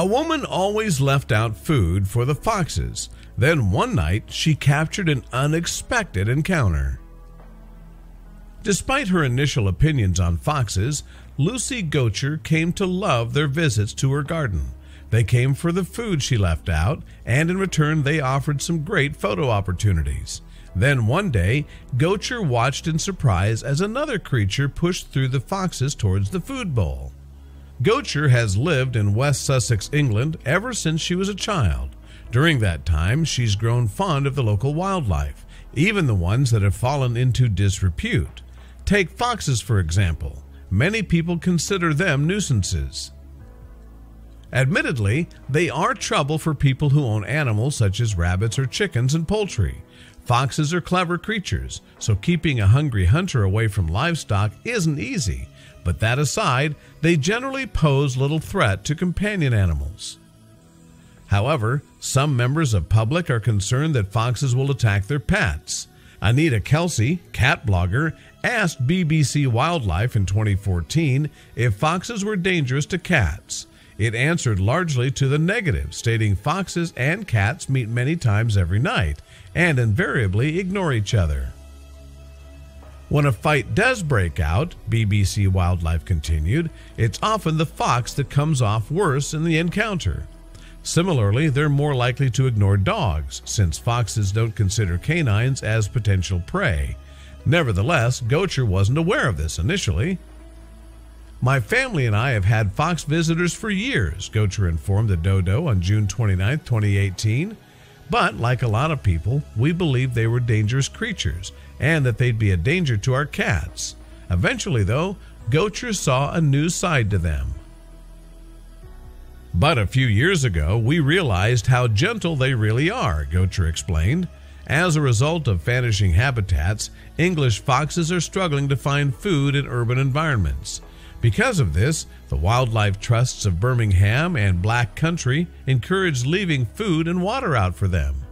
A woman always left out food for the foxes. Then one night she captured an unexpected encounter. Despite her initial opinions on foxes, Lucy Gocher came to love their visits to her garden. They came for the food she left out, and in return, they offered some great photo opportunities. Then one day, Gocher watched in surprise as another creature pushed through the foxes towards the food bowl. Gocher has lived in West Sussex, England ever since she was a child. During that time, she's grown fond of the local wildlife, even the ones that have fallen into disrepute. Take foxes, for example. Many people consider them nuisances. Admittedly, they are trouble for people who own animals such as rabbits or chickens and poultry. Foxes are clever creatures, so keeping a hungry hunter away from livestock isn't easy, but that aside, they generally pose little threat to companion animals. However, some members of public are concerned that foxes will attack their pets. Anita Kelsey, cat blogger, asked BBC Wildlife in 2014 if foxes were dangerous to cats. It answered largely to the negative, stating foxes and cats meet many times every night and invariably ignore each other. When a fight does break out, BBC Wildlife continued, it's often the fox that comes off worse in the encounter. Similarly, they're more likely to ignore dogs, since foxes don't consider canines as potential prey. Nevertheless, Gocher wasn't aware of this initially. My family and I have had fox visitors for years, Gocher informed the Dodo on June 29, 2018. But, like a lot of people, we believed they were dangerous creatures and that they'd be a danger to our cats. Eventually, though, Gocher saw a new side to them. But a few years ago, we realized how gentle they really are, Gocher explained. As a result of vanishing habitats, English foxes are struggling to find food in urban environments. Because of this, the wildlife trusts of Birmingham and Black Country encourage leaving food and water out for them.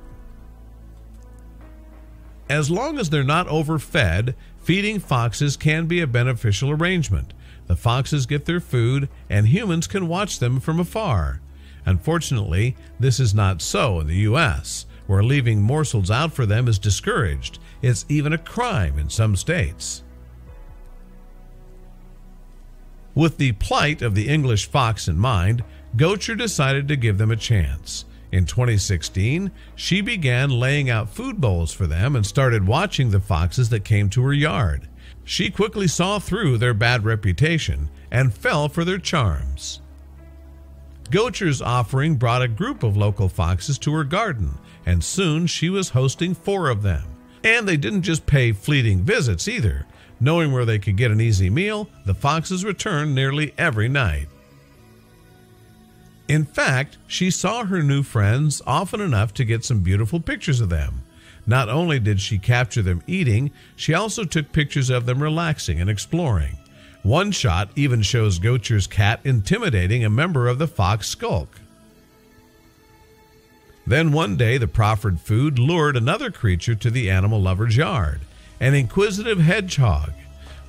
As long as they're not overfed, feeding foxes can be a beneficial arrangement. The foxes get their food, and humans can watch them from afar. Unfortunately, this is not so in the U.S., where leaving morsels out for them is discouraged. It's even a crime in some states. With the plight of the English fox in mind, Gocher decided to give them a chance. In 2016, she began laying out food bowls for them and started watching the foxes that came to her yard. She quickly saw through their bad reputation and fell for their charms. Gocher's offering brought a group of local foxes to her garden, and soon she was hosting four of them. And they didn't just pay fleeting visits either. Knowing where they could get an easy meal, the foxes returned nearly every night. In fact, she saw her new friends often enough to get some beautiful pictures of them. Not only did she capture them eating, she also took pictures of them relaxing and exploring. One shot even shows Gocher's cat intimidating a member of the fox skulk. Then one day, the proffered food lured another creature to the animal lover's yard an inquisitive hedgehog.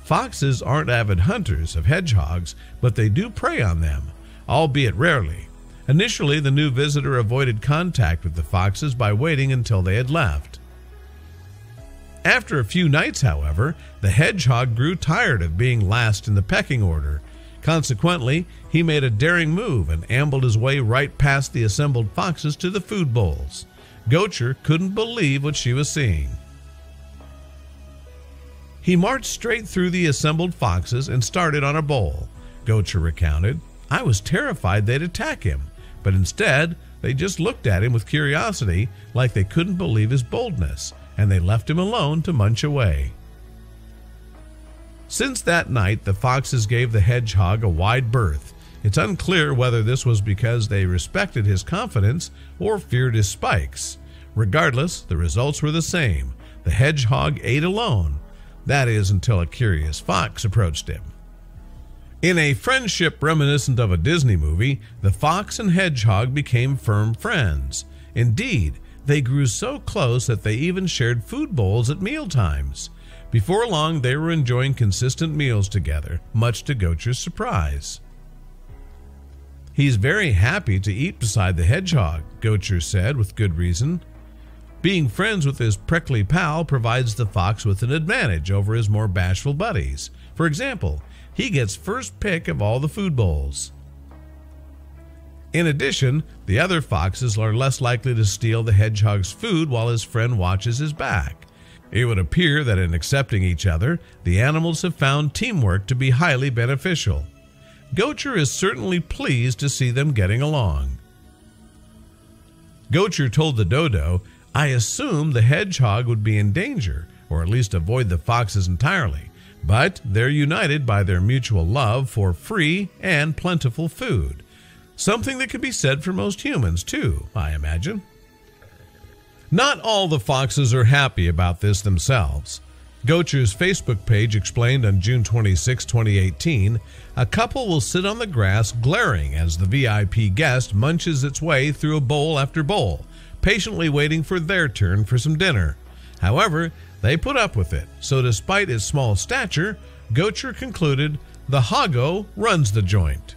Foxes aren't avid hunters of hedgehogs, but they do prey on them, albeit rarely. Initially, the new visitor avoided contact with the foxes by waiting until they had left. After a few nights, however, the hedgehog grew tired of being last in the pecking order. Consequently, he made a daring move and ambled his way right past the assembled foxes to the food bowls. Gocher couldn't believe what she was seeing. He marched straight through the assembled foxes and started on a bowl. Gocher recounted, I was terrified they'd attack him but instead they just looked at him with curiosity like they couldn't believe his boldness, and they left him alone to munch away. Since that night, the foxes gave the hedgehog a wide berth. It's unclear whether this was because they respected his confidence or feared his spikes. Regardless, the results were the same. The hedgehog ate alone. That is, until a curious fox approached him. In a friendship reminiscent of a Disney movie, the fox and hedgehog became firm friends. Indeed, they grew so close that they even shared food bowls at meal times. Before long, they were enjoying consistent meals together, much to Gocher's surprise. He's very happy to eat beside the hedgehog, Gocher said with good reason. Being friends with his prickly pal provides the fox with an advantage over his more bashful buddies. For example, he gets first pick of all the food bowls. In addition, the other foxes are less likely to steal the hedgehog's food while his friend watches his back. It would appear that in accepting each other, the animals have found teamwork to be highly beneficial. Gocher is certainly pleased to see them getting along. Gocher told the dodo, I assumed the hedgehog would be in danger, or at least avoid the foxes entirely, but they're united by their mutual love for free and plentiful food. Something that could be said for most humans, too, I imagine. Not all the foxes are happy about this themselves. Gocher's Facebook page explained on June 26, 2018, a couple will sit on the grass glaring as the VIP guest munches its way through a bowl after bowl, patiently waiting for their turn for some dinner. However, they put up with it, so despite its small stature, Gocher concluded the hoggo runs the joint.